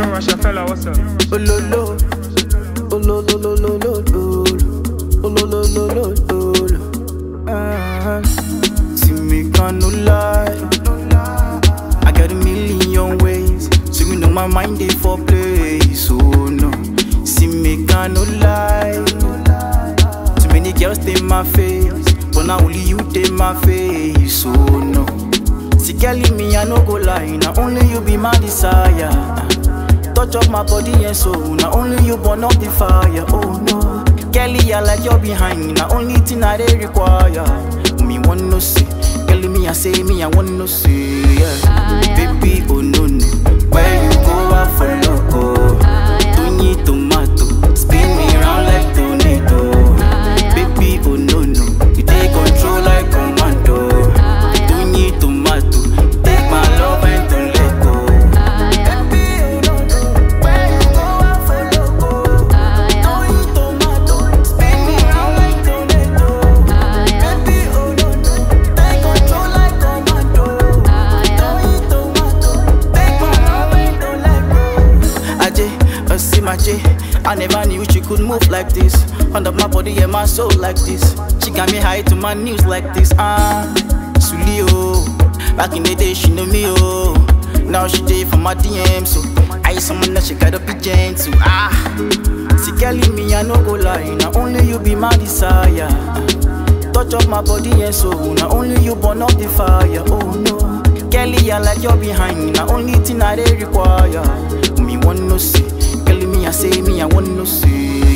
Yo, Rushafella, what's up? Ololo, ololololololo, olololololo. Ah, See me no lie. I got a million ways, so you know my mind is for place. So no, see me no lie. Too many girls in my face, but now only you in my face. So no, see girl me I no go lie, now only you be my desire. Touch up my body and soul. Now only you burn up the fire. Oh no, Kelly, I like your behind. Now only thing I require. Me want no see. Kelly, me I say me I want no see. Yeah. I never knew she could move like this. Under my body and my soul like this. She got me high to my knees like this. Ah, Sulio. Back in the day, she know me, oh. Now she day for my DM, so I someone that she gotta be gentle. Ah, see, Kelly, me, I no go lie. Now only you be my desire. Touch up my body and soul. Now only you burn up the fire. Oh no, Kelly, I like your behind. Now only thing I require. Me want no see. I want no see.